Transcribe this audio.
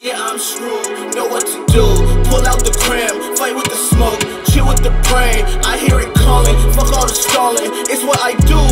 Yeah, I'm screwed, know what to do. Pull out the cram, fight with the smoke, chill with the brain. I hear it calling, fuck all the stalling. It's what I do.